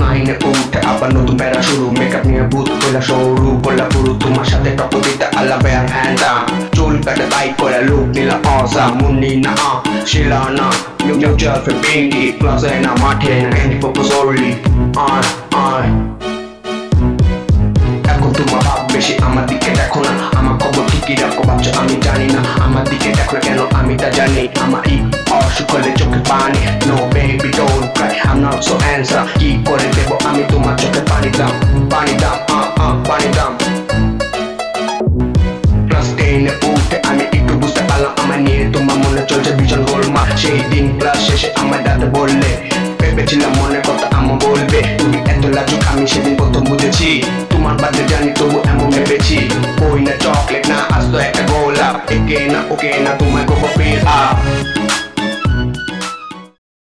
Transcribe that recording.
নাইনে উঠে, আবার নতুন প্যারা শুরু। মেকআপ নিয়ে ভূত কইলা সরু, বললা পুরু, তোমার সাথে টপ দিতে আল্লাহ বেয়ার হ্যান্ডা চুল কাটে বাইক করে লুক নিলা অসা মুন্নি না, শিলা না। নিউ চার্ফে পিঙ্কি ক্লাসে না মাঠে না ক্যান্ডি পপো সরলি আয় আয় এখন তোমার ভাব বেশি, আমার দিকে দেখো না। আমার খবর ঠিকই রাখো, ভাবছ আমি জানি না। আমার দিকে দেখো কেন, আমি তা জানি। আমার ই অসুখ হলে চোখে পানি নো বেবি সো অ্যান্সার কি করে দেব আমি তোমার চোখে পানি দাম পানি দাম আ আ পানি দাম ক্লাস উঠে আমি একটু বুঝতে পারলাম আমার নিয়ে তোমার মনে চলছে ভীষণ গোলমা সেই দিন ক্লাস শেষে আমার দাদা বললে ভেবেছিলাম মনে কথা আমা বলবে তুমি এত লাজুক আমি সেদিন প্রথম বুঝেছি তোমার বাদে জানি তবু এমন ভেবেছি ওই না চকলেট না আসতো একটা গোলাপ একে না ওকে না তোমায় গোপো ফিল আপ